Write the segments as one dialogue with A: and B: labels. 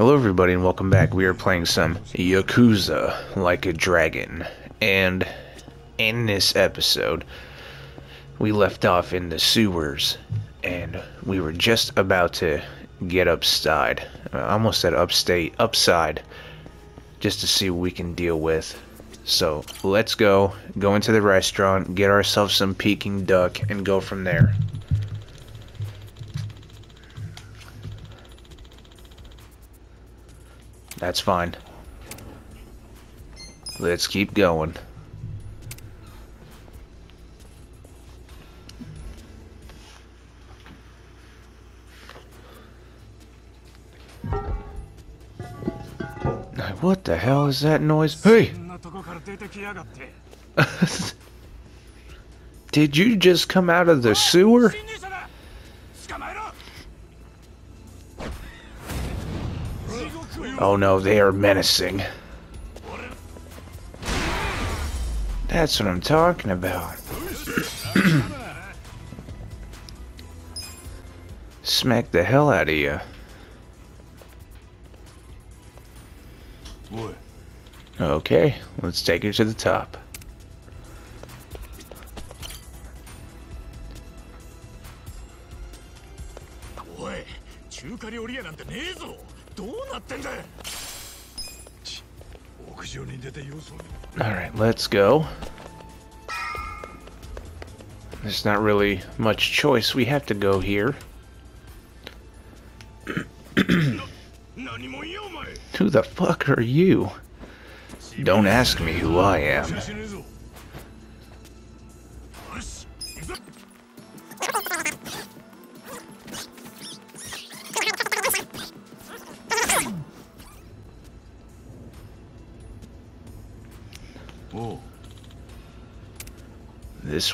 A: Hello everybody and welcome back. We are playing some Yakuza Like a Dragon. And in this episode, we left off in the sewers and we were just about to get upside. I almost said upstate, upside, just to see what we can deal with. So let's go, go into the restaurant, get ourselves some Peking duck, and go from there. That's fine. Let's keep going. What the hell is that noise? Hey! Did you just come out of the sewer? Oh no, they are menacing. That's what I'm talking about. Smack the hell out of you. Okay, let's take it to the top.
B: おい中華料理屋なんてねえぞどうなってんだ屋上に出て様子を
A: Alright, let's go. There's not really much choice. We have to go here.
B: 何も言えお前
A: Who the fuck are you? Don't ask me who I am.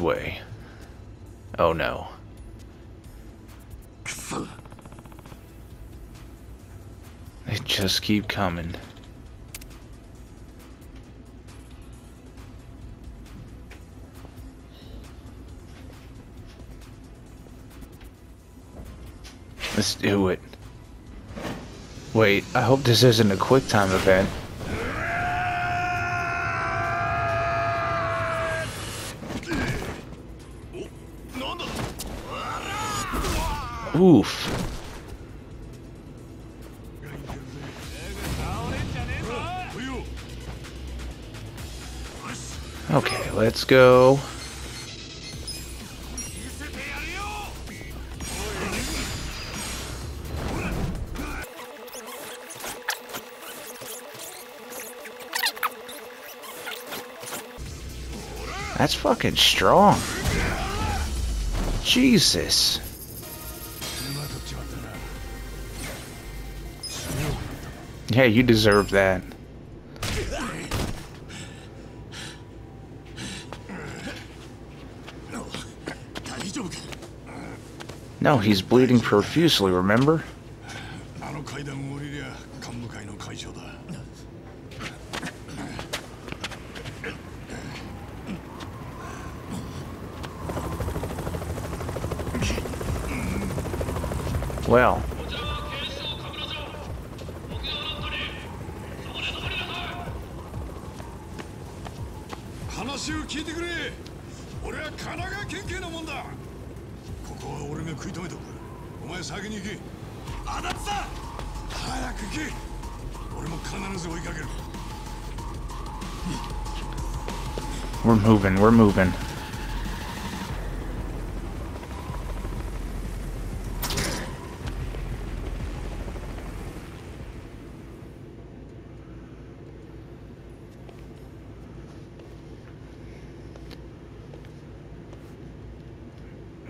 A: Way. Oh no. They just keep coming. Let's do it. Wait, I hope this isn't a quick time event. Oof. Okay, let's go. That's fucking strong. Jesus. Yeah, you deserve that.
B: No,
A: he's bleeding profusely, remember? Well,
B: 話を聞いてくれ俺は神奈川県警のもんだここは俺が食い止めとくお前先に行けあだつだ早く行け俺も必ず追いかける
A: we're moving, we're moving.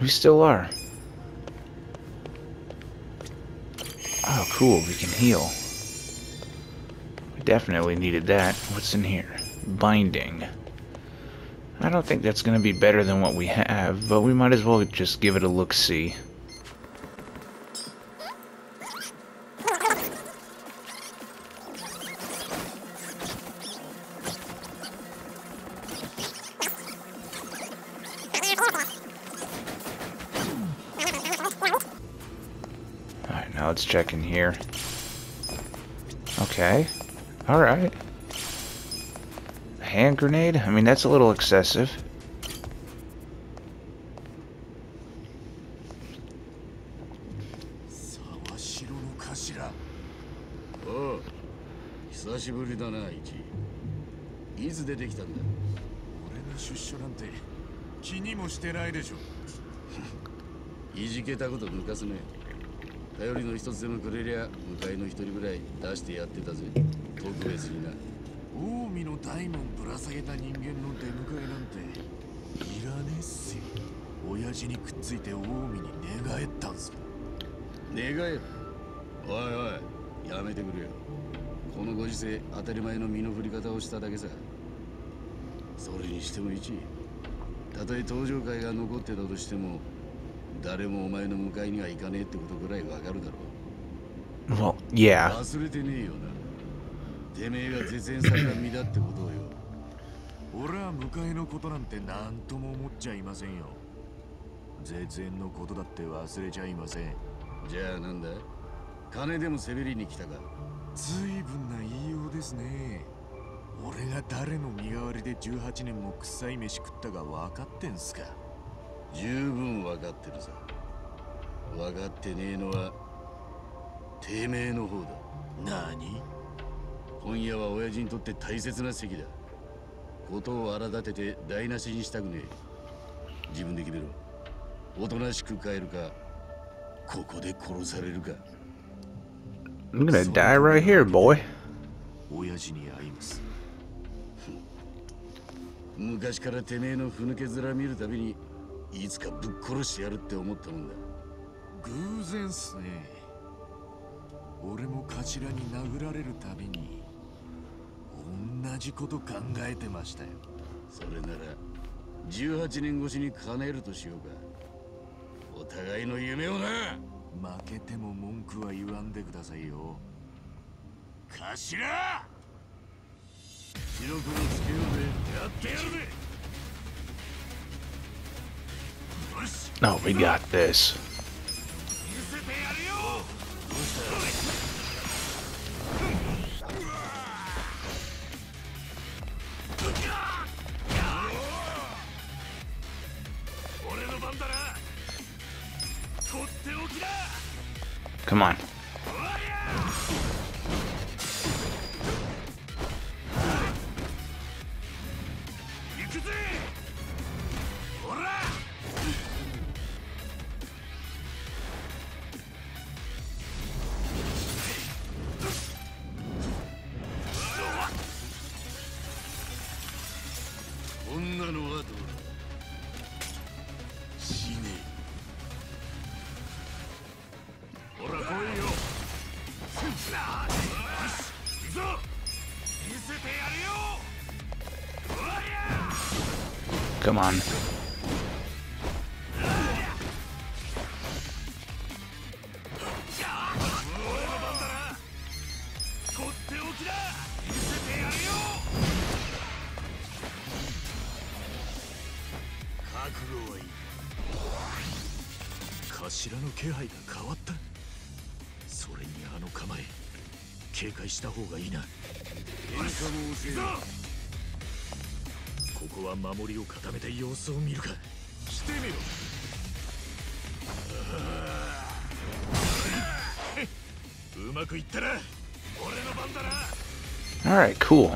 A: We still are. Oh, cool, we can heal. We definitely needed that. What's in here? Binding. I don't think that's going to be better than what we have, but we might as well just give it a look-see. Check in here. Okay. Alright. Hand grenade? I mean, that's a little excessive.
C: 一つ
D: で
C: もくれりゃ向かいの一人ぐらい出してやってたぜ。特別にな。
D: 近江の大門ぶら下げた人間の出迎えなんていらねえっすよ。親父にくっついて近江に寝返ったんすよ。
C: 願える？おいおいやめてくれよ。このご時世当たり前の身の振り方をしただけさ。それにしても一たとえ登場会が残ってたとしても誰もお前の迎えには行かねえってことぐらいわかるだろ
A: Well, yeah.
C: 忘れてねえよな。てめえが絶縁された身だってことをよ。
D: 俺は迎えのことなんて何とも思っちゃいませんよ。絶縁のことだって忘れちゃいません。
C: じゃあなんだ？金でもりに来たか？
D: 随分な言いようですね。俺が誰の身代わりで18年も臭い飯食ったか分かってんすか？
C: 十分分かってるさ。分かってねえのはてめえの方だ。
D: 何？
C: 今夜は親父にとって大切な席だ。ことを荒立てて台無しにしたくねえ。自分で決めろ。おとなしく帰るかここで殺されるか。
A: I'm gonna die right here, boy.
D: 親父に会います。
C: 昔からてめえのふぬけ面見るたびにいつかぶっ殺してやるって思ったもんだ。
D: 偶然っすね俺も頭に殴られるたびに同じこと考えてましたよ。
C: それなら18年越しに叶えるとしようか。お互いの夢をな。
D: 負けても文句は言わんでくださいよ。頭!
C: 白黒つけようぜやってやるぜ。
A: Oh, we got this. Come on.
D: 警戒した方がいいな。
C: 喧嘩も教え
D: ここは守りを固めて様子を見るか。してみろ。うまくいったら俺の番だな。
A: Alright, cool.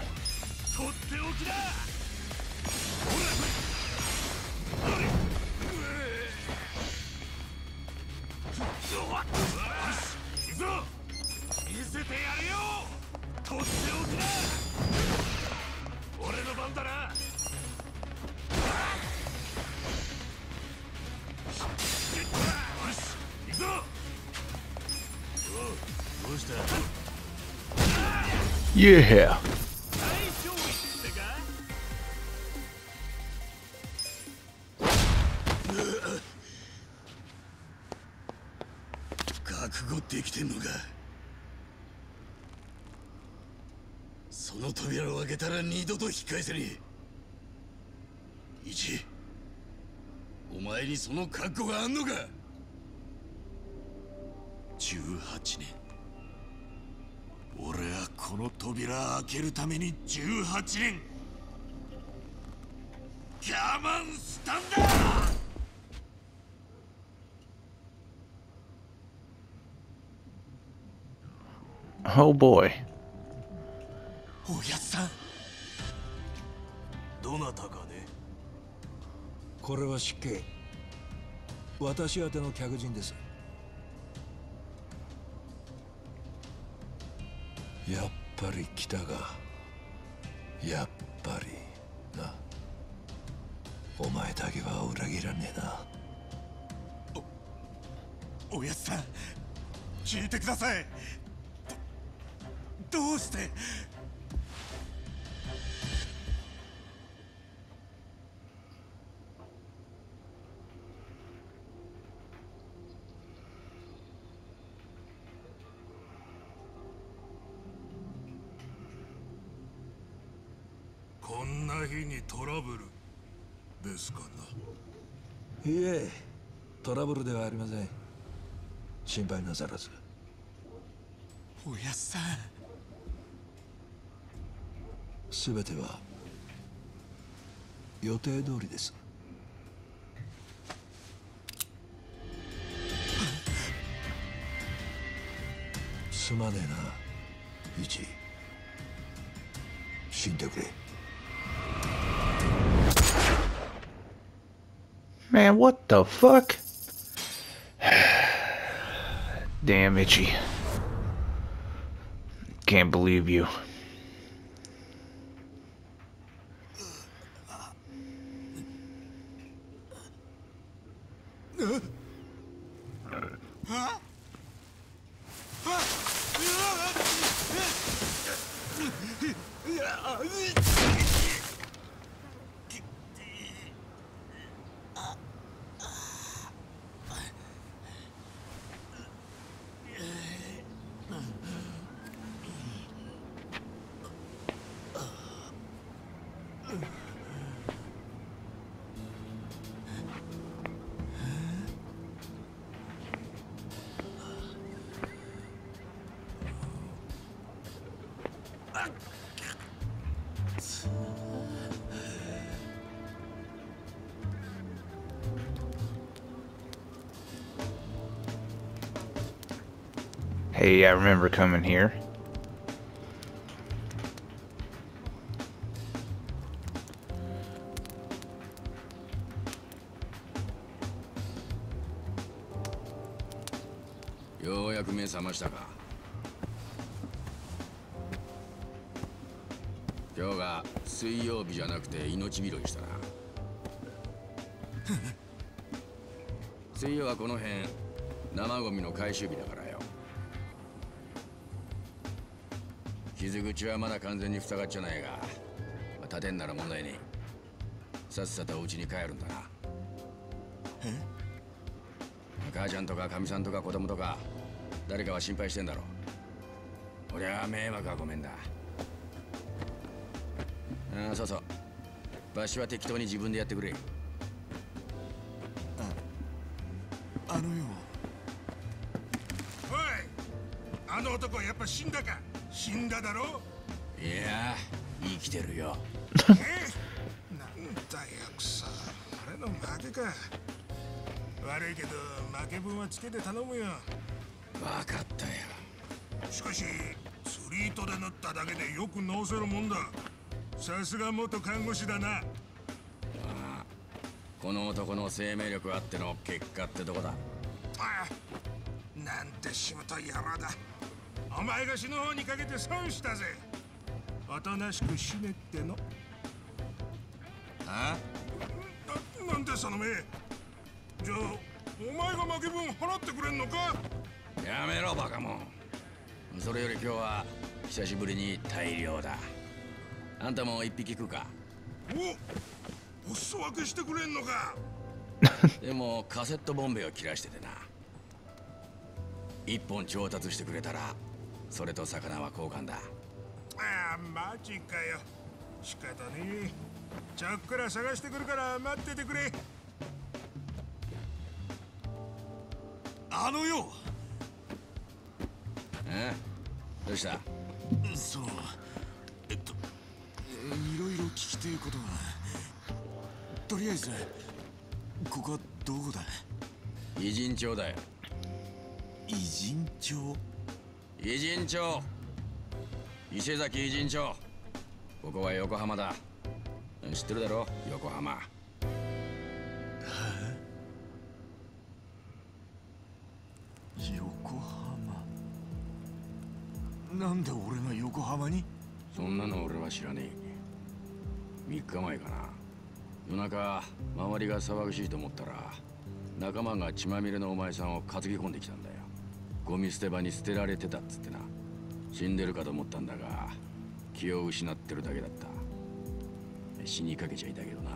A: Yeah.
C: できてんのかその扉を開けたら二度と引き返せねえ一お前にその覚悟があんのか
B: 開けるために18年。我慢したんだ
A: Oh boy.
B: おやっさん。どなたかね？
E: これは失敬。私宛ての客人です。やっぱり来たがやっぱりな。お前だけは裏切らねえな。
B: おおやつさん聞いてください。どうして？ラブルですかな。い
E: えトラブルではありません。心配なさらず。
B: おやっさん。
E: 全ては予定通りです。すまねえなイチ。死んでくれ
A: Man, what the fuck? Damn, Itchy. Can't believe you. Hey, I remember coming here.
F: ようやく目覚ましたか今日が水曜日じゃなくて命拾いしたな 水曜はこの辺生ゴミの回収日だから傷口はまだ完全に塞がっちゃないが、まあ、立てんなら問題ねえ。さっさとお家に帰るんだな。母ちゃんとかかみさんとか子供とか誰かは心配してんだろ俺は迷惑はごめんだ。ああそうそう。場所は適当に自分でやってくれ。
B: あのよ。
G: おいあの男はやっぱ死んだか？死んだだろ？
F: いや生きてるよ。
G: え？なんだよくさ俺の負けか。悪いけど負け分はつけて頼むよ。
F: 分かったよ。
G: しかし釣り糸で縫っただけでよく直せるもんだ。さすが元看護師だな。
F: この男の生命力あっての結果ってとこだ。
G: ああなんてしぶとい野郎だお前が死ぬ方にかけて損したぜ。おとなしく死ねっての。
F: あ？
G: ななんでその目。じゃあお前が負け分払ってくれんのか？
F: やめろバカモン。それより今日は久しぶりに大量だ。あんたも一匹食うか？
G: おお裾分けしてくれんのか？
F: でもカセットボンベを切らしててな。一本調達してくれたらそれと魚は交換だ。
G: ああマジかよ。仕方ねえ。ちょっくら探してくるから待っててくれ。
B: あのよ。
F: え？どうした？
D: そう。えっといろいろ聞きてえことが。とりあえずここはどこだ？
F: 偉人町だよ。
D: 偉人町
F: 偉人町伊勢崎偉人町ここは横浜だ。知ってるだろ？横浜。
D: 横浜？なんで俺が横浜に？
F: そんなの俺は知らねえ。3日前かな。夜中周りが騒がしいと思ったら仲間が血まみれのお前さんを担ぎ込んできたんだよゴミ捨て場に捨てられてたっつってな。死んでるかと思ったんだが気を失ってるだけだった。死にかけちゃいたけどな。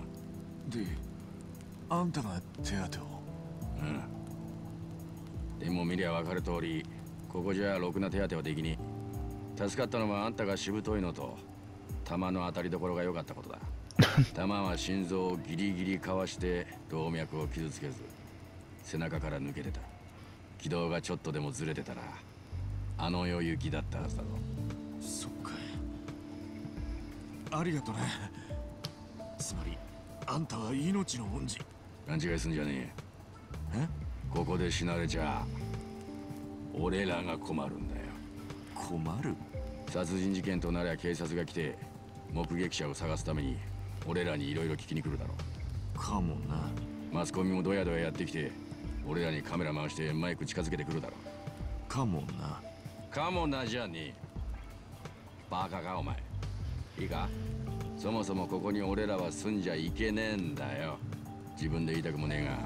D: であんたが手当てを？
F: でも見りゃ分かる通りここじゃろくな手当てはできに。助かったのはあんたがしぶといのと弾の当たりどころが良かったことだ。弾は心臓をギリギリかわして動脈を傷つけず背中から抜けてた軌道がちょっとでもずれてたらあの世行きだったはずだぞ。
D: そっかありがとね。つまりあんたは命の恩人。
F: 勘違いすんじゃね
D: え。
F: え？ここで死なれちゃ俺らが困るんだよ。
D: 困る？
F: 殺人事件となりゃ警察が来て目撃者を探すために俺らにいろいろ聞きに来るだろ
D: かもな。
F: マスコミもドヤドヤやってきて俺らにカメラ回してマイク近づけてくるだろ。
D: かもな。
F: かもなじゃねえ。バカかお前。いいか？そもそもここに俺らは住んじゃいけねえんだよ。自分で言いたくもねえが。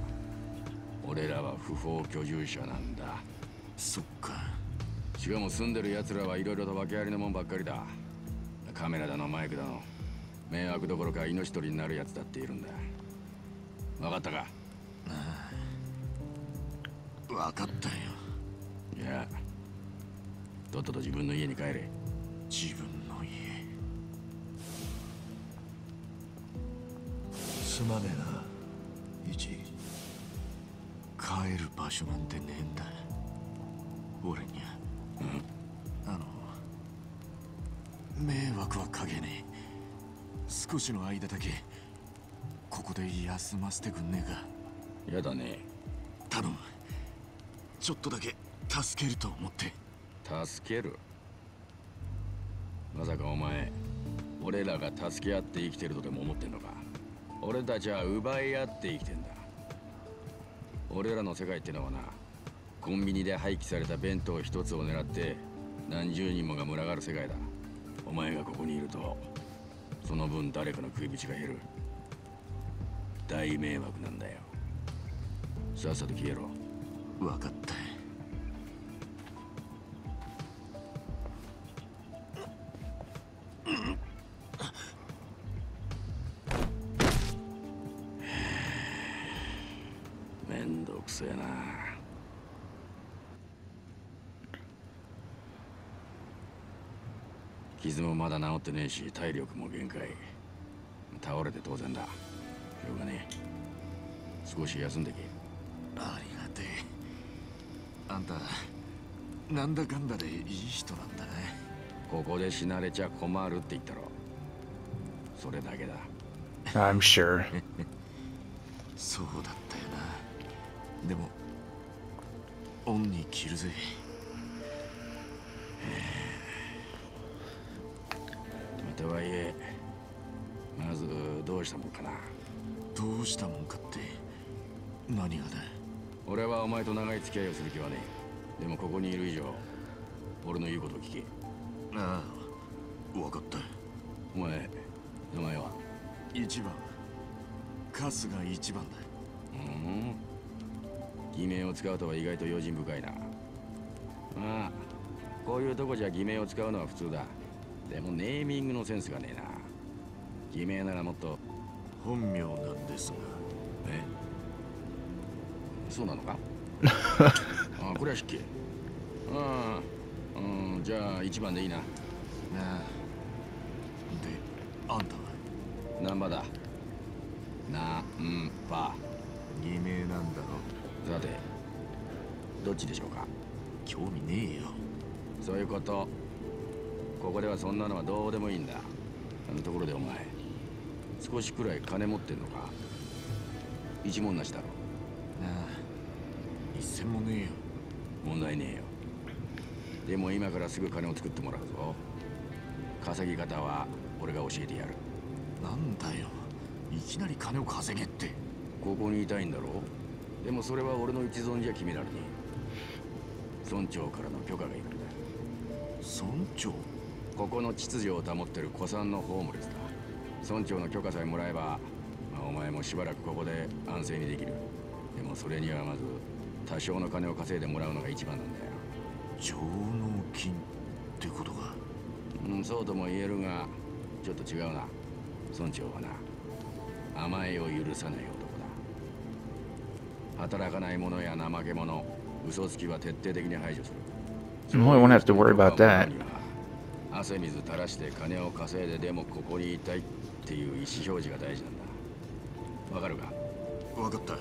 F: 俺らは不法居住者なんだ。
D: そっか。
F: しかも住んでる奴らはいろいろと訳ありのもんばっかりだ。カメラだのマイクだの。迷惑どころか命取りになるやつだっているんだ。分かったか？
D: 分かったよ。
F: いやとっとと自分の家に帰れ。
D: 自分の家。
H: すまねえな一
D: 帰る場所なんてねえんだ。俺にゃあの迷惑はかけねえ。少しの間だけここで休ませてくんねえか。
F: やだね。
D: 頼むちょっとだけ助けると思って。
F: 助ける？まさかお前俺らが助け合って生きてるとでも思ってんのか？俺たちは奪い合って生きてんだ。俺らの世界ってのはなコンビニで廃棄された弁当一つを狙って何十人もが群がる世界だ。お前がここにいるとその分誰かの食い口が減る。大迷惑なんだよ。さっさと消えろ。
D: 分かった。
F: めんどくせえな。傷もまだ治ってねえし体力も限界。倒れて当然だ。しょうがねえ。少し休んでけ。
D: ありがてえ。あんたなんだかんだでいい人なんだね。
F: ここで死なれちゃ困るって言ったろ。それだけだ。
A: I'm sure.
D: そうだったよな。でも恩に着るぜ
F: 前と長い付き合いをする気はねえ。でもここにいる以上俺の言うことを聞け。
D: ああ分かった。
F: お前名前は？
D: 一番。春日一番だ
F: うん。偽名を使うとは意外と用心深いな。まあこういうとこじゃ偽名を使うのは普通だ。でもネーミングのセンスがねえな。偽名ならもっと
D: 本名なんですが。
F: え？そうなのか？あこれは失敬ああうんじゃあ一番でいいな。
D: なあ。であんたは？
F: 難波だ？なんば。
D: 偽名なんだろ
F: さてどっちでしょうか？
D: 興味ねえよ。
F: そういうこと。ここではそんなのはどうでもいいんだ。あのところでお前少しくらい金持ってんのか？一文なしだ。ろ
D: ああ一銭もねえよ。
F: 問題ねえよ。でも今からすぐ金を作ってもらうぞ。稼ぎ方は俺が教えてやる。
D: なんだよ。いきなり金を稼げって。
F: ここにいたいんだろ？でもそれは俺の一存じゃ決められねえ村長からの許可がいるんだ。
D: 村長？
F: ここの秩序を保ってる古参のホームレスだ。村長の許可さえもらえば、まあ、お前もしばらくここで安静にできる。でもそれにはまず多少の金を稼いでもらうのが一番なんだよ。
D: 上納金ってことか。
F: うんそうとも言えるがちょっと違うな。村長はな甘えを許さない男だ。働かない者や怠け者嘘つきは徹底的に排除する。
A: Well, I won't have to worry about that.
F: 汗水垂らして金を稼いででもここにいたいっていう意思表示が大事なんだ。わかるか？
D: 分かった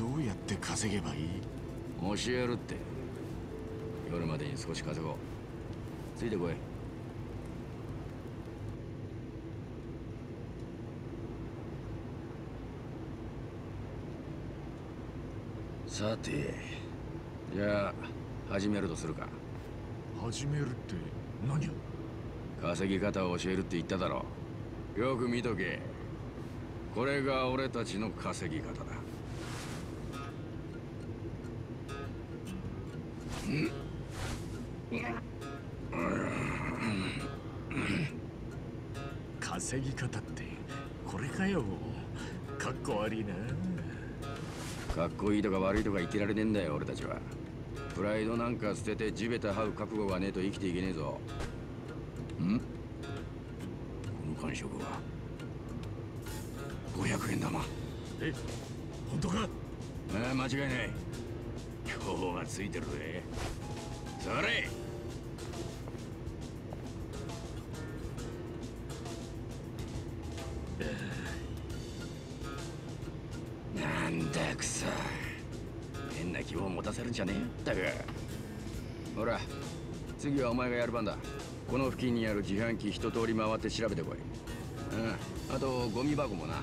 D: どうやって稼げばいい？
F: 教えるって。夜までに少し稼ごう。ついてこい。さてじゃあ始めるとするか。
D: 始めるって何？を
F: 稼ぎ方を教えるって言っただろよく見とけ。これが俺たちの稼ぎ方だ
D: 稼ぎ方ってこれかよ。かっこ悪いな。
F: かっこいいとか悪いとか言ってられねえんだよ俺たちは。プライドなんか捨てて地べた這う覚悟がねえと生きていけねえぞ。ん？この感触は。500円玉。
D: え本当か？
F: ああ間違いない。今日はついてるぜそれ。なんだくそ。変な希望を持たせるんじゃねえ。ったく。ほら次はお前がやる番だ。この付近にある自販機一通り回って調べてこい。うん。あとゴミ箱もな。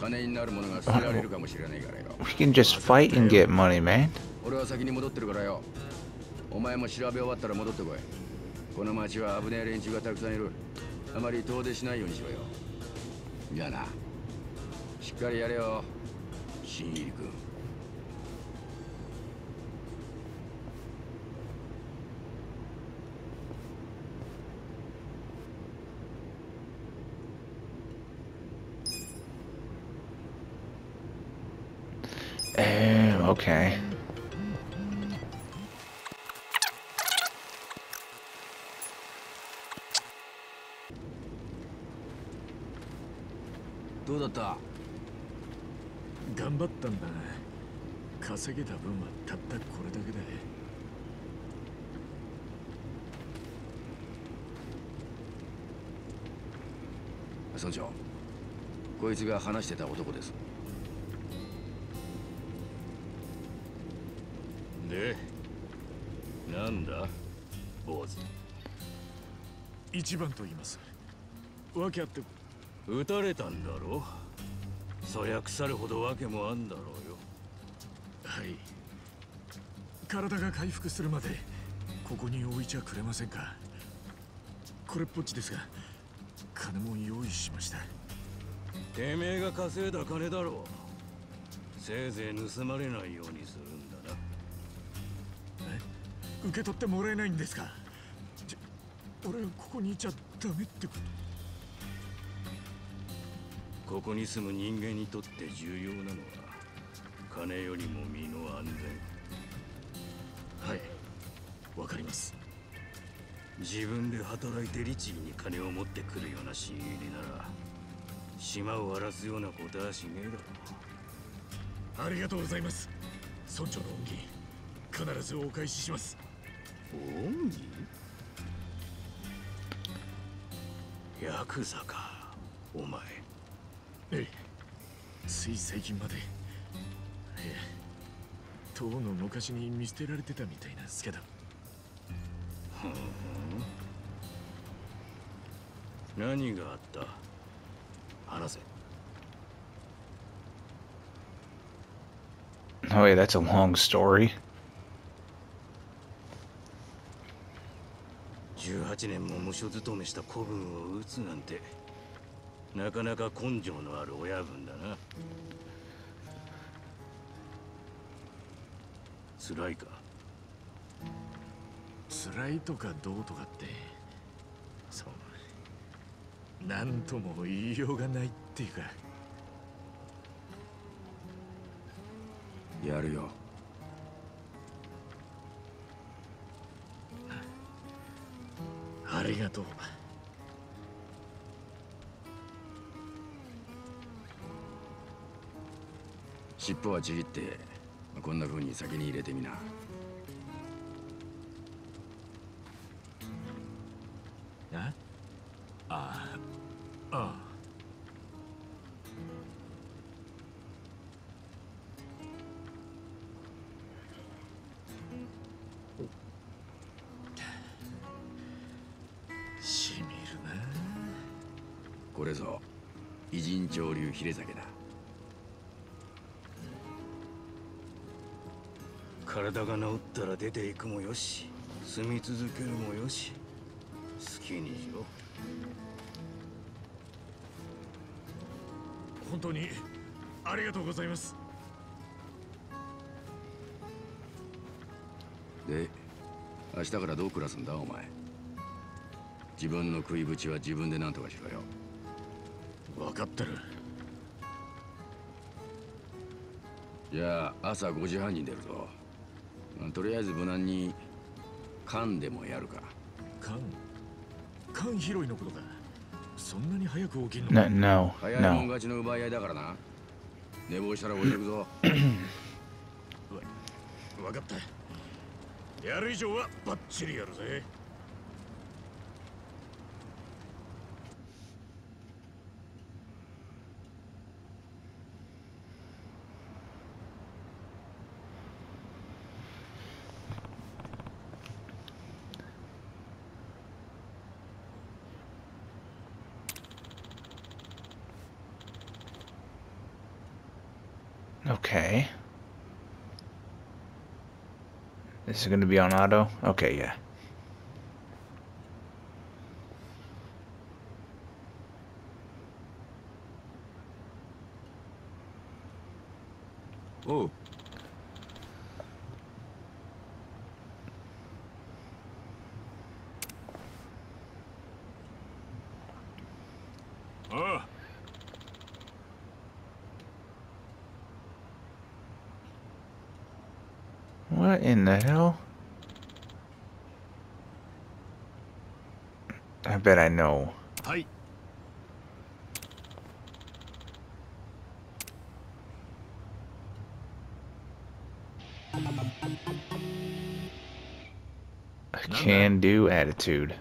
F: 金になるものが捨てられるかもしれないからよ。
A: We can just fight and get money, man.
F: 俺は先に戻ってるからよお前も調べ終わったら戻ってこい。この町は危ねえ連中がたくさんいる。あまり遠出しないようにしろよ。じゃあな。しっかりやれよ。新入り君。
A: Um, okay.
F: うだった。
D: 頑張ったんだ稼げた分はたったこれだけだ。
F: 村長こいつが話してた男です。
C: でなんだ坊主。
D: 一番と言います。訳あって
C: 撃たれたんだろ？そりゃ腐るほど訳もあんだろうよ。
D: はい。体が回復するまでここに置いちゃくれませんか？これっぽっちですが金も用意しました。
C: てめえが稼いだ金だろう。せいぜい盗まれないようにするんだな。
D: 受け取ってもらえないんですか？じゃ俺はここにいちゃダメってこと
C: ここに住む人間にとって重要なのは金よりも身の安
D: はいわかります。
C: 全自分で働いて律儀に金を持ってくるような新入りなら島を荒らすようなことはしねえだろ
D: ありがとうございます。村長の恩義必ずお返しします。
C: 恩義？ヤクザかお前
D: ええ。つい最近まで。ええ。党の昔に見捨てられてたみたいなんですけど。
I: 何があった？話せ。
A: Oh wait, that's a long story.
I: 18年も無所勤めした子分を撃つなんてなかなか根性のある親分だな。辛いか？
D: 辛いとかどうとかってそうなんとも言いようがないっていうか。
F: やるよ。
D: ありがとう
F: 尻尾はちぎってこんな風に先に入れてみな。
D: あああ。あしみるな
F: これぞ偉人潮流ヒレ酒だ
I: 体が治ったら出ていくもよし住み続けるもよし好きにしろ。
D: 本当にありがとうございます。
F: で明日からどう暮らすんだお前。自分の食いぶちは自分で何とかしろよ。
D: 分かってる。
F: じゃあ朝5時半に出るぞ。うんとりあえず無難に缶でもやるか。
D: 缶缶拾いのことか。そんなに早く起きんの
A: No, no,
F: 早いもん.勝ちの奪い合いだからな。寝坊したら置いてくぞ。
D: 分かった。やる以上はバッチリやるぜ
A: This is going to be on auto? Okay, yeah.
F: Oh.
A: What in the hell? I bet I know.
D: はい
A: A can do attitude.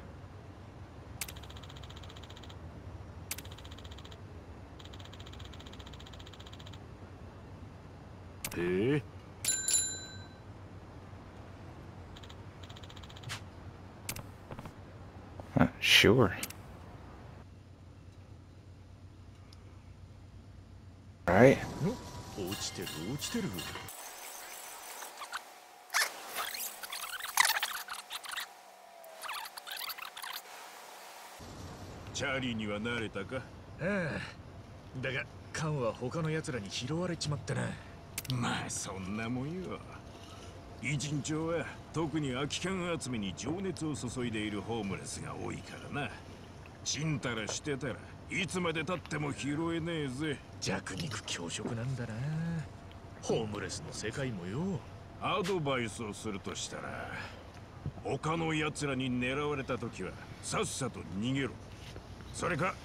A: Sure. Right?
D: 落ちてる落ちてる
B: チャーリーには慣れたか？
D: ああだが缶は他の奴らに拾われちまってな
B: まあそんなもんよ偉人町は特に空き缶集めに情熱を注いでいるホームレスが多いからな。ちんたらしてたらいつまでたっても拾えねえぜ。
D: 弱肉強食なんだな。ホームレスの世界もよ。
B: アドバイスをするとしたら他の奴らに狙われた時はさっさと逃げろ。それか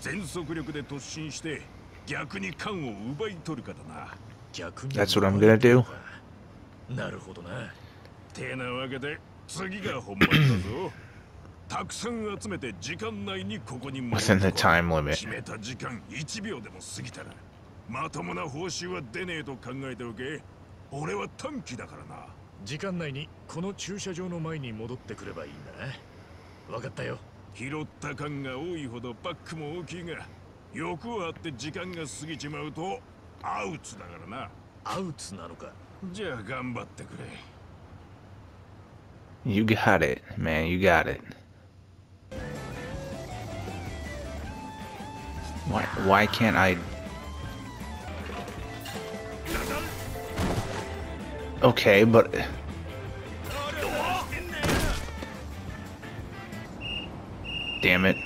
B: 全速力で突進して逆に缶を奪い取るかだな。
D: 逆に
A: That's what I'm gonna do.
D: なるほどな
B: てなわけで次が本番だぞ。たくさん集めて時間内にここに戻
A: limit.
B: 決めた時間1秒でも過ぎたらまともな報酬は出ねえと考えておけ。俺は短期だからな。
D: 時間内にこの駐車場の前に戻ってくればいいんだな。分かったよ。
G: 拾った感が多いほどバックも大きいが欲をあって時間が過ぎちまうとアウツだからな。
D: アウツなのか。
G: じゃあ頑張ってくれ
A: You got it, man. You got it. Why? Why can't I? Okay, but damn it.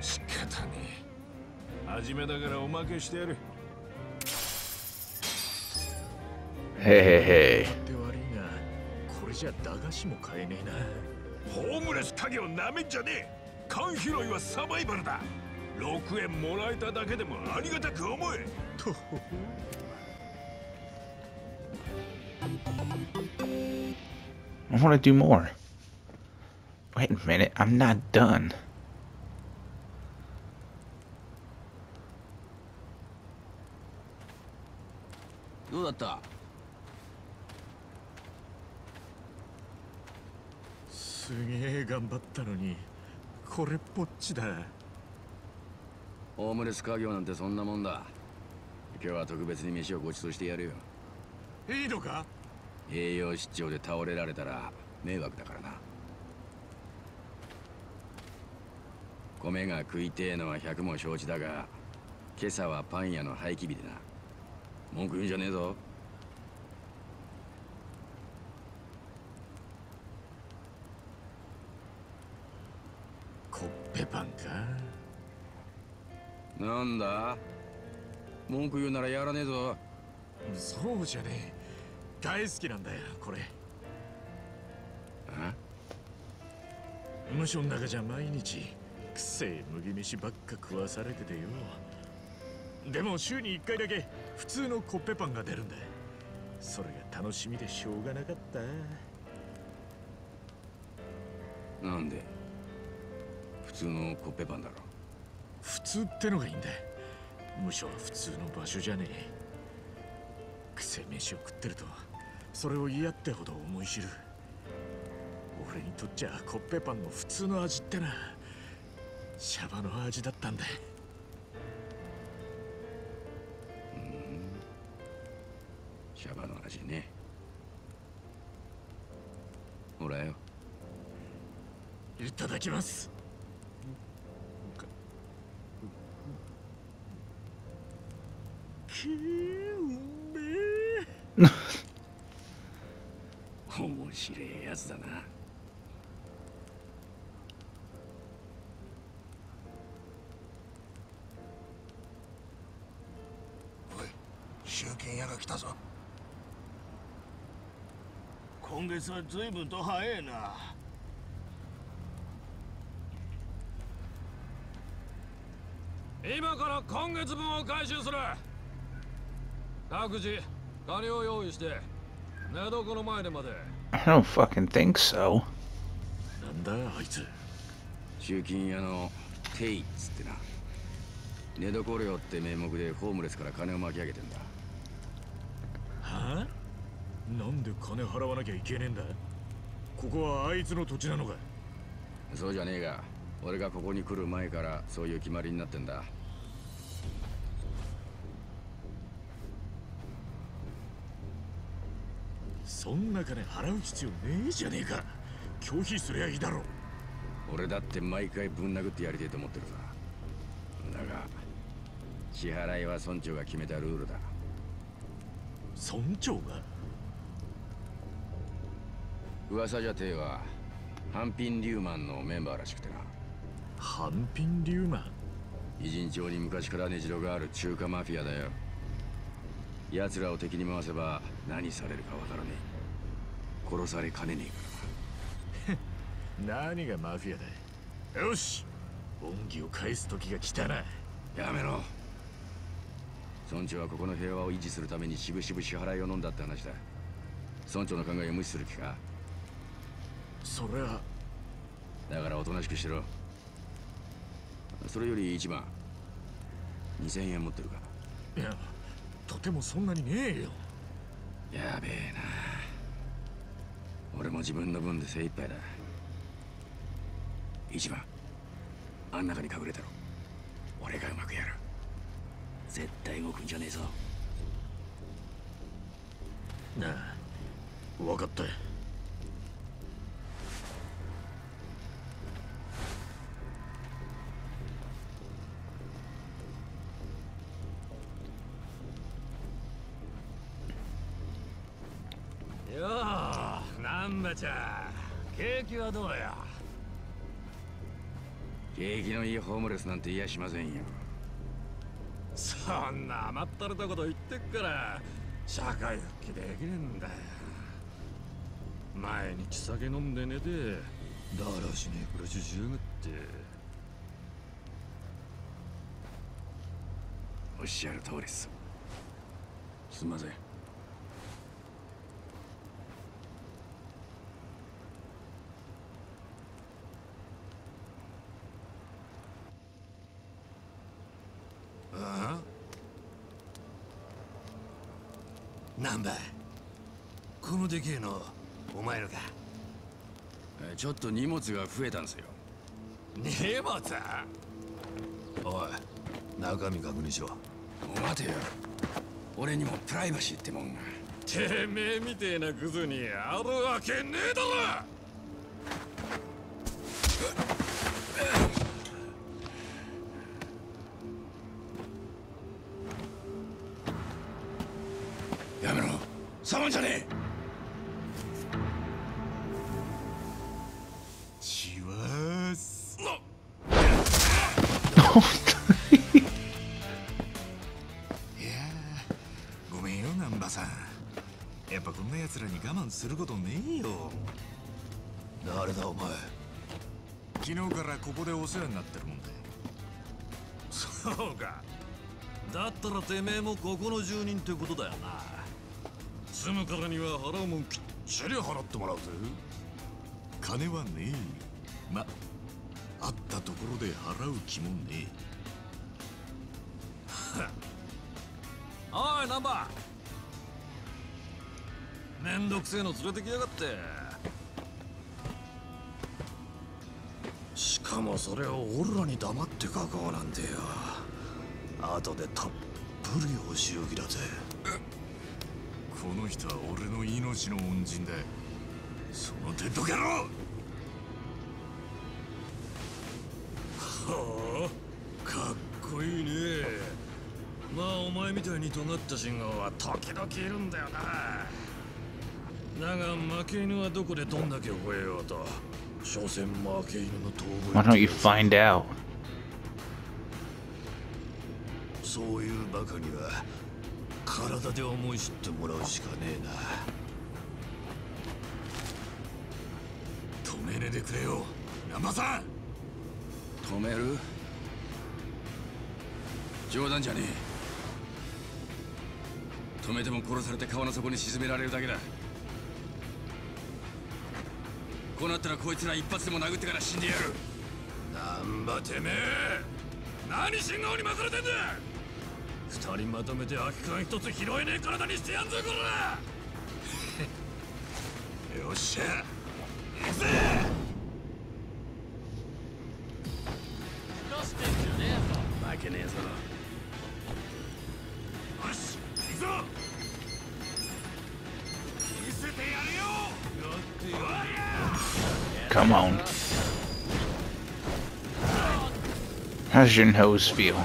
G: 仕方ねえ初めだからおまけしてやる
A: Hey, hey, hey.
D: じゃ駄菓子も買えねえな
G: ホームレス影をなめんじゃねえ缶拾いはサバイバルだ6円もらえただけでもありがたく思え
D: と
A: I want to do more. Wait a minute. I'm not done.
F: どうだった
D: すげえ頑張ったのにこれっぽっちだ。
F: ホームレス家業なんてそんなもんだ。今日は特別に飯をご馳走してやるよ。
D: いいのか？
F: 栄養失調で倒れられたら迷惑だからな。米が食いてえのは百も承知だが今朝はパン屋の廃棄日でな。文句言うんじゃねえぞ
D: コッペパンか。
F: なんだ？文句言うならやらねえぞ。
D: そうじゃねえ。大好きなんだよこれ。
F: あ
D: 無所の中じゃ毎日くせえ麦飯ばっか食わされててよ。でも週に1回だけ普通のコッペパンが出るんだそれが楽しみでしょうがなかった。
F: なんで？普通のコッペパンだろ。
D: 普通ってのがいいんだ。無所は普通の場所じゃねえ。くせえ飯を食ってるとそれを嫌ってほど思い知る。俺にとっちゃコッペパンの普通の味ってなシャバの味だったんだ。
F: シャバの味ね。ほらよ。
D: いただきますくーうめえ
F: 面白いやつだな
G: おい集金屋が来たぞ
I: 今月は随分と早いな。
C: 今から今月分を回収する。各自金を用意して寝床の前でまで
A: I don't fucking think so.
D: なんだあいつ。
F: 集金屋のテイっつってな。寝床料って名目でホームレスから金を巻き上げてんだ。
D: はあなんで金払わなきゃいけねえんだ？ここはあいつの土地なのか？
F: そうじゃねえが俺がここに来る前からそういう決まりになってんだ。
D: そんな金払う必要ねえじゃねえか。拒否すりゃいいだろ
F: 俺だって毎回ぶん殴ってやりてえと思ってるさ。だが支払いは村長が決めたルールだ。
D: 村長が？
F: 噂じゃてえはハンピン・リューマンのメンバーらしくてな。
D: ハンピン・リューマン？
F: 偉人町に昔から根城がある中華マフィアだよ。奴らを敵に回せば何されるかわからねえ。殺されかねねえから
D: 何がマフィアだよし！恩義を返す時が来たな。
F: なやめろ。村長はここの平和を維持するためにしぶしぶ支払いを飲んだって話だ。村長の考えを無視する気か？
D: それは。
F: だからおとなしくしてろ。それより一番。2000円持ってるか。
D: いやとてもそんなにねえよ。
F: やべえな。俺も自分の分で精一杯だ。一番。あん中に隠れてろ。俺がうまくやる。絶対動くんじゃねえぞ。
J: なあ分かった
C: ちゃん景気はどうや?
F: 景気のいいホームレスなんて言やしませんよ。
C: そんな甘ったれたこと言ってっから社会復帰できねえんだよ。毎日酒飲んで寝てだらしねえ暮らししやがって。
F: おっしゃる通りっす。すんません
K: だこのでけえのお前のか
F: えちょっと荷物が増えたんですよ。
C: 荷物？
K: おい中身確認しろ。
F: 待てよ。俺にもプライバシーってもんが。
C: てめえみてえなクズにあるわけねえだろ
D: することねえよ。
K: 誰だお前。
D: 昨日からここでお世話になってるもんで。
C: そうか。だったらてめえもここの住人ってことだよな。住むからには払うもんきっちり払ってもらうぜ。
D: 金はねえまあったところで払う気もね
C: おいナンバーめんどくせえの連れてきやがって。しかもそれを俺らに黙って書こうなんてよ。後でたっぷりお仕置きだぜ。
D: えこの人は俺の命の恩人だその手どけろ
C: はあかっこいいね。まあお前みたいに尖った信号は時々いるんだよなだが負け犬はどこでどんだけ吠えようと。所詮負け犬の遠吠え
A: Why don't you find out?
K: そういうバカには体で思い知ってもらうしかねえな。
D: 止めねえでくれよ。南波さん！
F: 止める？冗談じゃねえ。止めても殺されて川の底に沈められるだけだこうなったらこいつら一発でも殴ってから死んでやる。
C: なんばてめえ。何信号にまかれてんだ。二人まとめて空き缶一つ拾えねえ体にしてやんぞこら。よっしゃ。行くぜ。
A: Come on. How's your nose feel?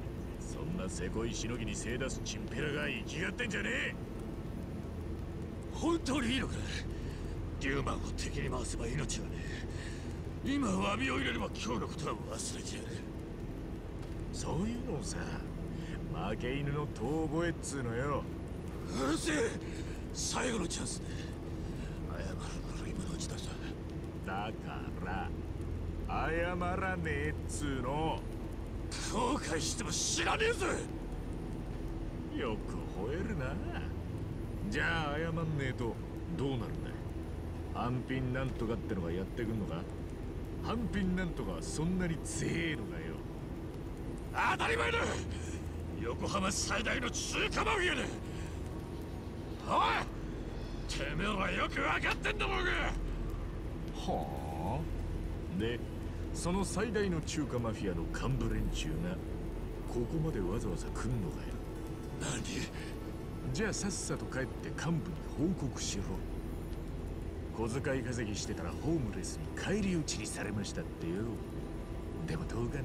D: そんなせこいしのぎに精出すチンペラが生きがってんじゃねえ。本当にいいのか？デューマンを敵に回せば命はね今詫びを入れれば今日のことは忘れてやるそういうのをさ。負け犬の遠吠えっつうのよ。うるせえ。最後のチャンスね。謝るから今のうちだ。さだから謝らねえっつうの後悔しても知らねえぜ。よく吠えるな。じゃあ謝んねえとどうなるんだ半品なんとかってのがやってくんのか？半品なんとかはそんなに強えのかよ。当たり前だ。横浜最大の中華マフィアだ。おいてめえらよく分かってんだろうが。はあ？でその最大の中華マフィアの幹部連中がここまでわざわざ来んのかよ。何？じゃあさっさと帰って幹部に報告しろ。小遣い稼ぎしてたらホームレスに返り討ちにされましたってよ。でもどうかな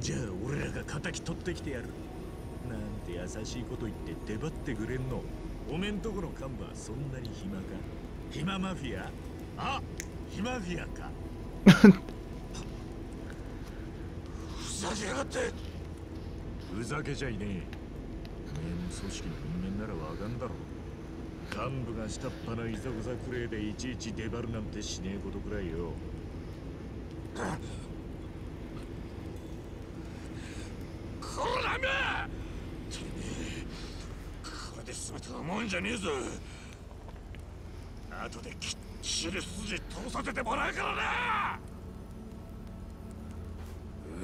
D: じゃあ俺らが仇取ってきてやる。なんて優しいこと言って出張ってくれんの。おめんとこの幹部はそんなに暇か。暇マフィア。あ暇フィアか。ふ ざけやがってふざけちゃいねえ。名門組織の人間ならわかんだろ幹部が下っ端のいざこざくれでいちいち出張るなんてしねえことくらいよ。こらめてめえこれで全てのもんじゃねえぞ。後できっちり筋通させてもらうからな。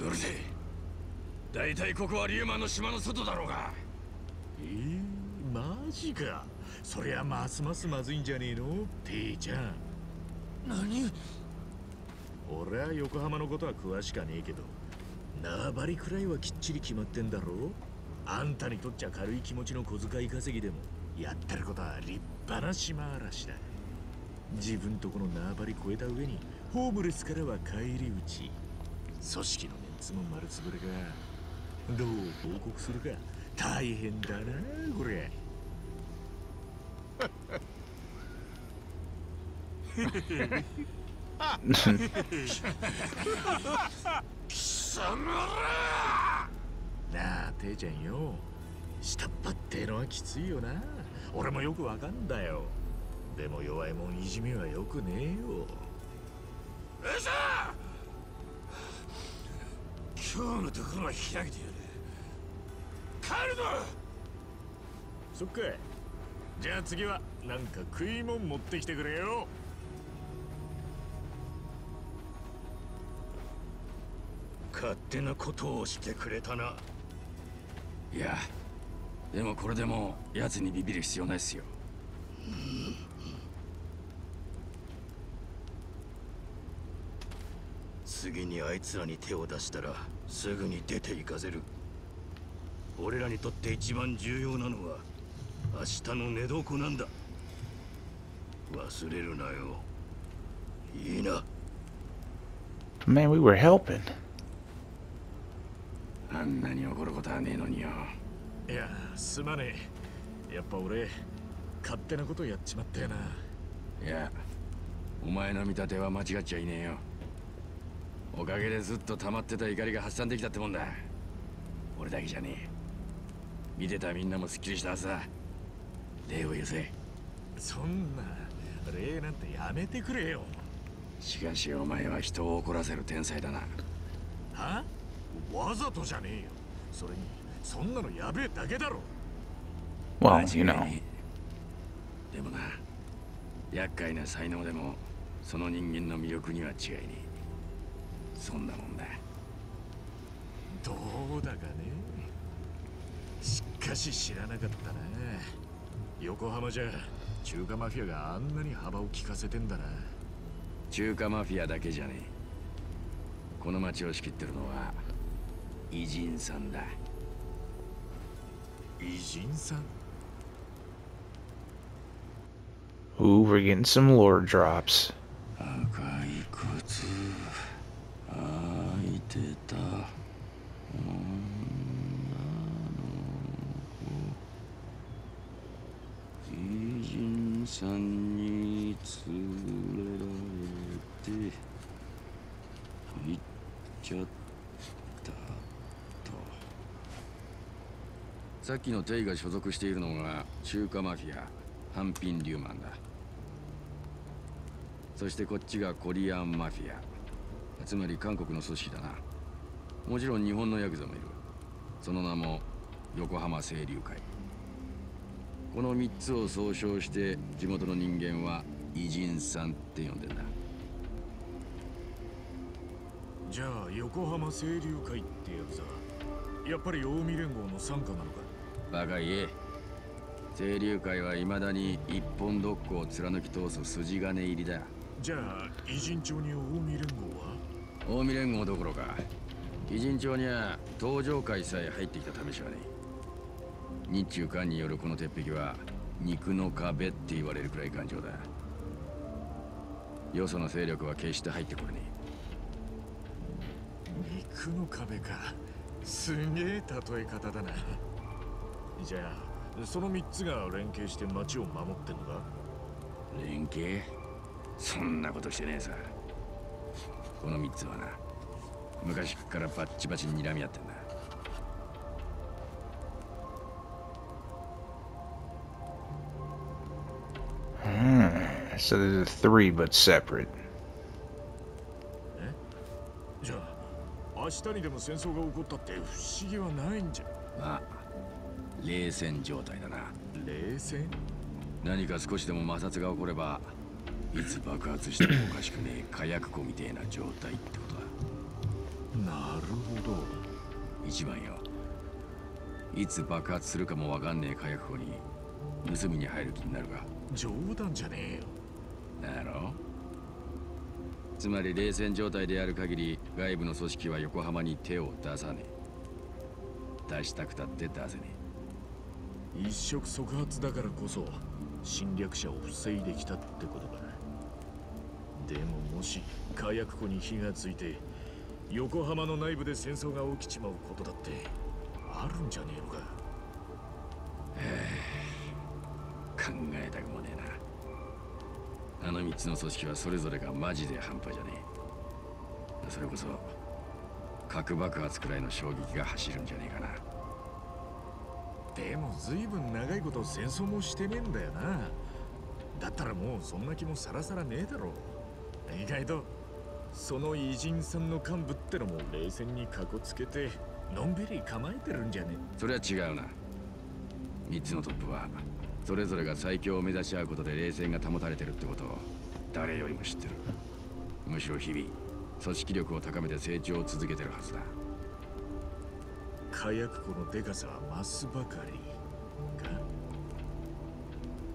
D: うるせえ。大体ここはリューマンの島の外だろうが。えー、マジか。そりゃますますまずいんじゃねえの？テイちゃん。何？俺は横浜のことは詳しかねえけど縄張りくらいはきっちり決まってんだろ？あんたにとっちゃ軽い気持ちの小遣い稼ぎでもやってることは立派な島嵐だ。自分とこの縄張り越えた上にホームレスからは返り討ち。組織のメンツも丸つぶれかどう報告するか。大変だなこれ貴様らなあていちゃんよ。下っ端ってのはきついよな。俺もよくわかんだよ。でも弱いもんいじめはよくねえよ。うしゃ今日のところは開けてやる帰るぞ。そっか。じゃあ次はなんか食いもん持ってきてくれよ。
I: 勝手なことをしてくれたな。いやでもこれでも奴にビビる必要ないっすよ。次にあいつらに手を出したらすぐに出て行かせる俺らにとって一番重要なのは明日の寝床なんだ。忘れるなよ。いいな。
A: Man, we were helping.
I: あんなに怒ることはねえのによ。
D: いやすまねえ。やっぱ俺勝手なことやっちまったよな。い
I: やお前の見立ては間違っちゃいねえよ。おかげでずっと溜まってた怒りが発散できたってもんだ。俺だけじゃねえ見てたみんなもすっきりしたはずだ礼を言うぜ。
D: そんな礼なんてやめてくれよ。
F: しかしお前は人を怒らせる天才だな。
D: は？わざとじゃねえよ。それにそんなのやべえだけだろ。
A: Well,
F: 間違
A: you
F: い
A: know.
F: でもな厄介な才能でもその人間の魅力には違いねえ。そんなもんだ。
D: どうだかねしかし知らなかったな。横浜じゃ中華マフィアがあんなに幅を利かせてんだな。
F: 中華マフィアだけじゃねえ。この町を仕切ってるのは偉人さんだ。
D: 偉人さん
A: ？Ooh, we're getting some lore drops.
F: 赤い靴。開いてた女の子偉人さんに連れられて行っちゃったとさっきのテイが所属しているのが中華マフィアハンピン・リューマンだ。そしてこっちがコリアンマフィア。つまり韓国の組織だな。もちろん日本のヤクザもいる。その名も横浜清流会。この3つを総称して地元の人間は偉人さんって呼んでんだ。
D: じゃあ横浜清流会ってやつはやっぱり近江連合の傘下なのか？
F: バカ言え。清流会は未だに一本ドックを貫き通す筋金入りだ。
D: じゃあ偉人町に近江連合は？
F: 近江連合どころか。偉人町には東上会さえ入ってきた試しはね。え日中韓によるこの鉄壁は肉の壁って言われるくらい頑丈だ。よその勢力は決して入ってこれね
D: 肉の壁か。すげえ例え方だな。じゃあその3つが連携して町を守ってんのか？
F: え連携？そんなことしてねえさ。この3つはな昔っからバッチバチに睨み合ってんだ
A: So there's three, but separate.
D: じゃあ明日にでも戦争が起こったって不思議はないんじゃ？
F: まあ冷戦状態だな。
D: 冷戦？
F: 何か少しでも摩擦が起こればいつ爆発してもおかしくねえ火薬庫みてえな状態ってことだ。
D: なるほど。
F: 一番よ。いつ爆発するかもわかんねえ火薬庫に盗みに入る気になるか。
D: 冗談じゃねえよ
F: だろ？つまり冷戦状態である限り外部の組織は横浜に手を出さねえ。出したくたって出せね
D: 一触即発だからこそ侵略者を防いできたってことかでももし火薬庫に火がついて横浜の内部で戦争が起きちまうことだってあるんじゃねえのか？
F: あの3つの組織はそれぞれがマジで半端じゃねえ。それこそ核爆発くらいの衝撃が走るんじゃねえかな。
D: でも随分長いこと戦争もしてねえんだよな。だったらもうそんな気もさらさらねえだろ意外とその偉人さんの幹部ってのも冷戦にかこつけてのんびり構えてるんじゃね
F: それは違うな。3つのトップはそれぞれが最強を目指し合うことで冷戦が保たれてるってこと。を誰よりも知ってる。むしろ日々組織力を高めて成長を続けてるはずだ。
D: 火薬庫のデカさは増すばかりか？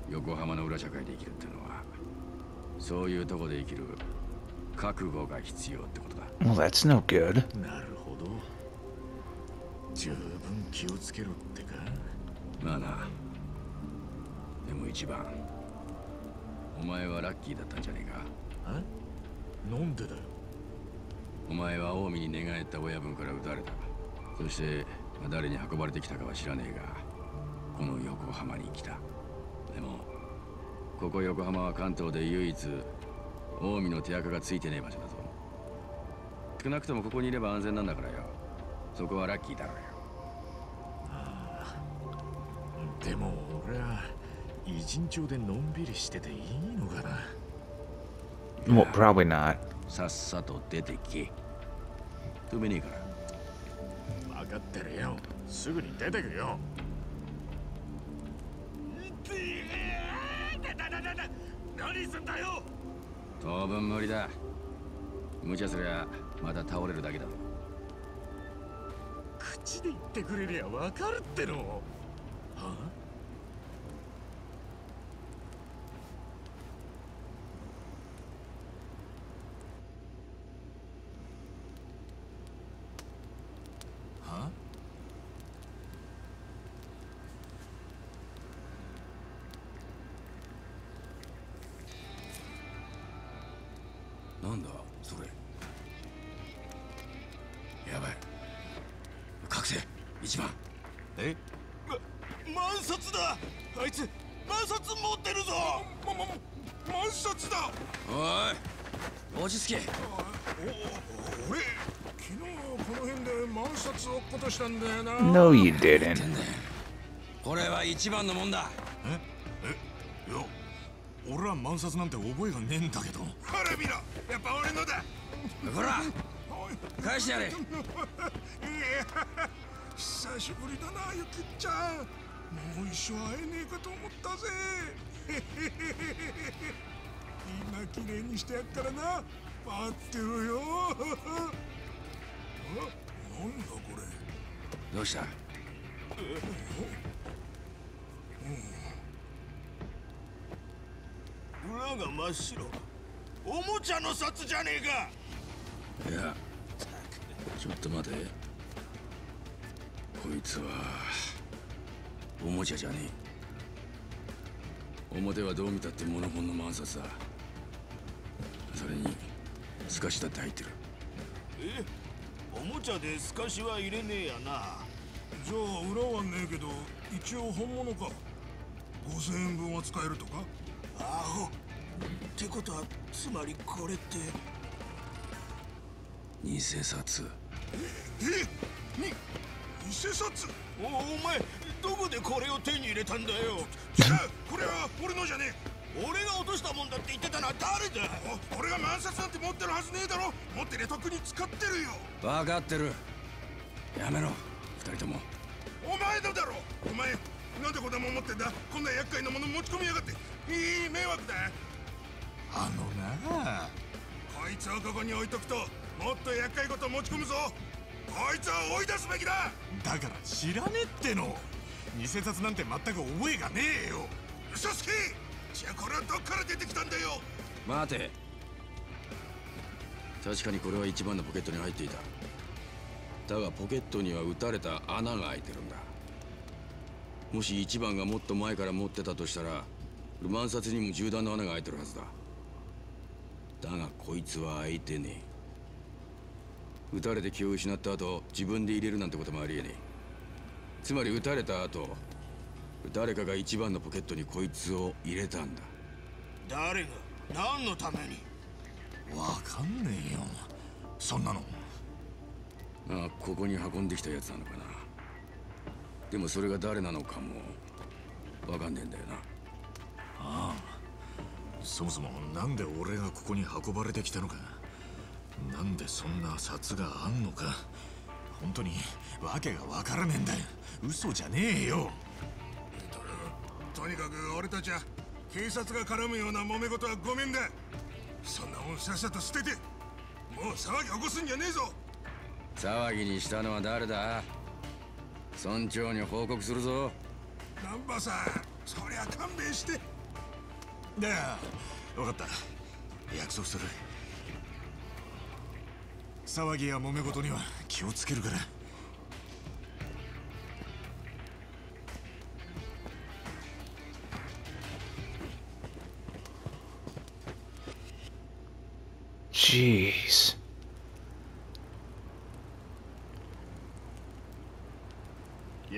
F: 横浜の裏社会で生きるってのはそういうとこで生きる覚悟が必要ってことだ。
A: Well, that's no good.
D: なるほど。十分気をつけろってか？
F: まあな。でも一番お前はラッキーだったんじゃねえか？
D: あなんでだよ？
F: お前は近江に寝返った親分から撃たれた。そしてまあ誰に運ばれてきたかは知らねえがこの横浜に来た。でもここ横浜は関東で唯一近江の手垢がついてねえ場所だぞ。少なくともここにいれば安全なんだからよ。そこはラッキーだろうよ。
D: でも俺は偉人帳でのんびりしてていいのかな
A: ？Well, probably not.
F: さっさと出てけ止めねえから
D: 分かってるよ。すぐに出てくよ。
G: 何すんだよ
F: 当分無理だ無茶すりゃまた倒れるだけだ
D: 口で言ってくれりゃ分かるってのはあ
G: たんだよな
A: No, you didn't.
F: これは一番のもんだ。
G: え？え？いや俺は万札なんて覚えがねえんだけど。ほら見ろ。やっぱ俺のだ。
F: ほら
G: おい
F: 返してやれ。
G: いや久しぶりだなゆきっちゃん。もう一生会えねえかと思ったぜ。今綺麗にしてやっからな。待ってろよ。あ？なんだ？
F: どうした？
G: 裏が真っ白。おもちゃの札じゃねえか。
F: いやちょっと待て。こいつはおもちゃじゃねえ。表はどう見たってモノコンの万札だ。それに透かしだって入ってる。
G: え？おもちゃで透かしは入れねえやなじゃあ裏はねえけど一応本物か。5000円分は使えるとか？アホってことはつまりこれって
F: 偽札。
G: え？に？偽札？おお前どこでこれを手に入れたんだよ？じゃあこれは俺のじゃねえ。俺が落としたもんだって言ってたのは誰だ？俺が万札なんて持ってるはずねえだろ。持ってりゃ特に使ってるよ。
F: 分かってる。やめろ。二人とも
G: だろお前なんでこんなもん持ってんだ？こんな厄介なもの持ち込みやがって。いい迷惑だ。あのな。こいつをここに置いとくともっと厄介事持ち込むぞ。こいつは追い出すべきだ。だから知らねえっての。偽札なんて全く覚えがねえよ。嘘つき。じゃあこれはどっから出てきたんだよ。
F: 待て。確かにこれは一番のポケットに入っていた。だがポケットには撃たれた穴が開いてるんだもし一番がもっと前から持ってたとしたら万札にも銃弾の穴が開いてるはずだ。だがこいつは開いてねえ。撃たれて気を失った後自分で入れるなんてこともありえねえ。つまり撃たれた後誰かが一番のポケットにこいつを入れたんだ。
G: 誰が？何のために？わかんねえよ。そんなの。
F: あここに運んできたやつなのかなでもそれが誰なのかもわかんねえんだよな。
D: ああそもそもなんで俺がここに運ばれてきたのか。なんでそんな札があんのか。本当にわけがわからねえんだよ。嘘じゃねえよ。
G: とにかく俺たちは警察が絡むような揉め事はごめんだ。そんなもんさっさと捨ててもう騒ぎ起こすんじゃねえぞ。
F: 騒ぎにしたのは誰だ？村長に報告するぞ。
G: ナンバさんそりゃ勘弁して。
D: だよ分かった。約束する。騒ぎや揉め事には気をつけるから。
A: Jeez.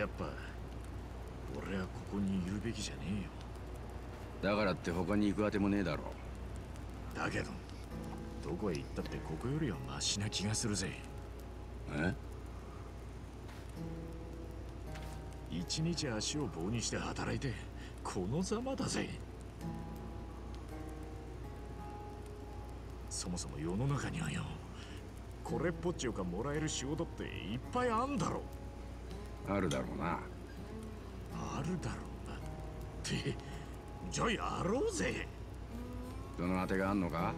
D: やっぱ俺はここにいるべきじゃねえよ。
F: だからって他に行くあてもねえだろ。
D: だけどどこへ行ったってここよりはマシな気がするぜ。
F: え？
D: 一日足を棒にして働いてこのざまだぜ。そもそも世の中にはよこれっぽっちゅうかもらえる仕事っていっぱいあんだろ
F: あるだろうな。
D: あるだろうなってじゃあやろうぜ。
F: その当てがあんのか？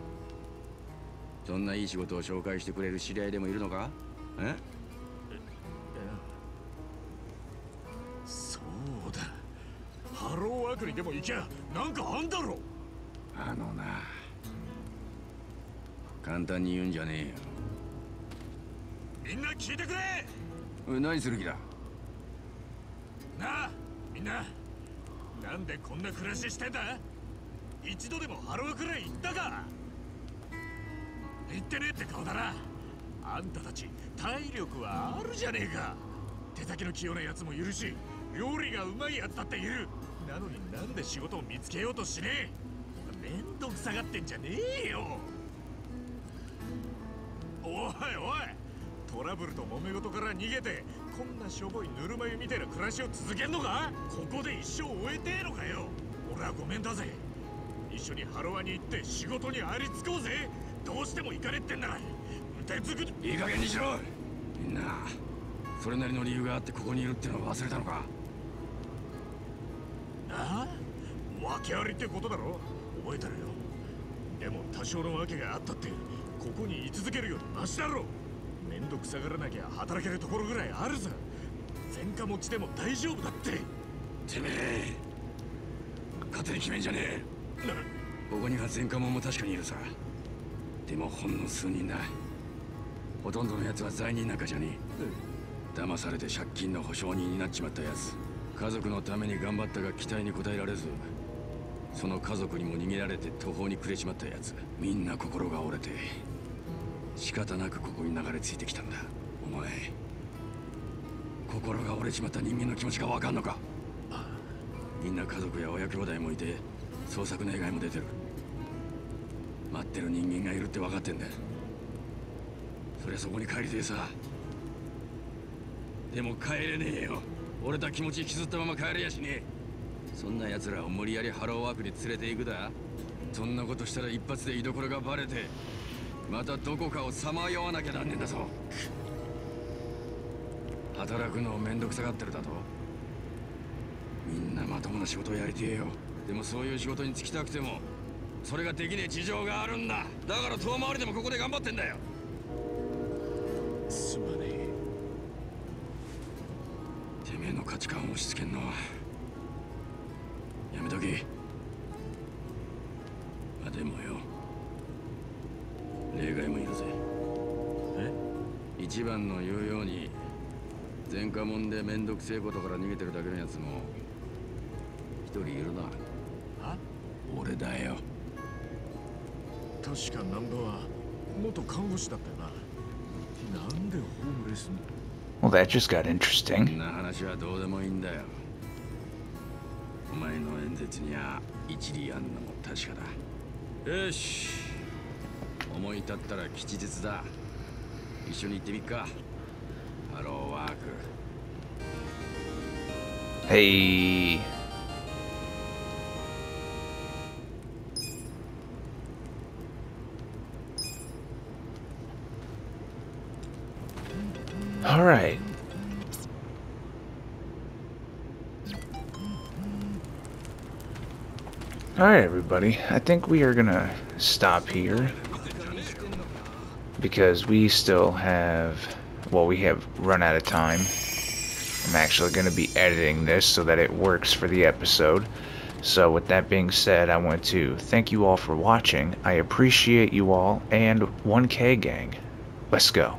F: そんないい仕事を紹介してくれる知り合いでもいるのか？え？
D: そうだ。ハローワークにでも行きゃなんかあんだろ。
F: あのな。簡単に言うんじゃね
D: みんな聞いてくれ。
F: 何する気だ？
D: なあみんな。なんでこんな暮らししてんだ？一度でもハロワくらい行ったか？行ってねえって顔だな。あんたたち体力はあるじゃねえか。手先の器用なやつもいるし料理がうまいやつだっている。なのになんで仕事を見つけようとしねえ？めんどくさがってんじゃねえよ。おいおいトラブルと揉め事から逃げてこんなしょぼいぬるま湯みたいな暮らしを続けんのか？ここで一生終えてえのかよ。俺はごめんだぜ。一緒にハロワに行って仕事にありつこうぜ。どうしても行かれってんなら。手作り
F: いい加減にしろ。みんなそれなりの理由があってここにいるってのを忘れたのか？
D: ああ？訳ありってことだろ。覚えてるよ。でも多少の訳があったってここに居続けるよりマシだろめんどくさがらなきゃ働けるところぐらいあるさ前科持ちでも大丈夫だって。
F: てめえ勝手に決めんじゃねえ。
D: な
F: ここには前科者も確かにいるさ。でもほんの数人だ。ほとんどの奴は罪人なんかじゃねえ。騙されて借金の保証人になっちまったやつ家族のために頑張ったが期待に応えられず。その家族にも逃げられて途方に暮れちまったやつみんな心が折れて仕方なくここに流れ着いてきたんだ。お前心が折れちまった人間の気持ちがわかんのか？みんな家族や親兄弟もいて捜索の願いも出てる。待ってる人間がいるって分かってんだそりゃそこに帰りてえさ。でも帰れねえよ。俺た気持ち引きずったまま帰れやしねえ。そんな奴らを無理やりハローワークに連れて行くだ。そんなことしたら一発で居所がバレてまたどこかをさまよわなきゃなんねんだぞ。働くのをめんどくさがってるだと？みんなまともな仕事をやりてえよ。でもそういう仕事に就きたくてもそれができねえ事情があるんだ。だから遠回りでもここで頑張ってんだよ。
D: すまねえ。
F: てめえの価値観を押し付けんのはやめとけ一番の言うように前科者でめんどくせえことから逃げてるだけのやつも一人いるな。
D: あ
F: 俺だよ。
D: 確か南部は元看護師だったよな。なんでホームレスに
A: ？Well, that just got
F: そん
A: interesting.
F: な話はどうでもいいんだよ。お前の演説には一理あんのも確かだ。よし。思い立ったら吉日だ一緒に行ってみっかハローワーク
A: Hey. All right. All right, everybody. I think we are gonna stop here because we still have, well, we have run out of time. I'm actually going to be editing this so that it works for the episode. So with that being said, I want to thank you all for watching. I appreciate you all, and 1K gang. Let's go.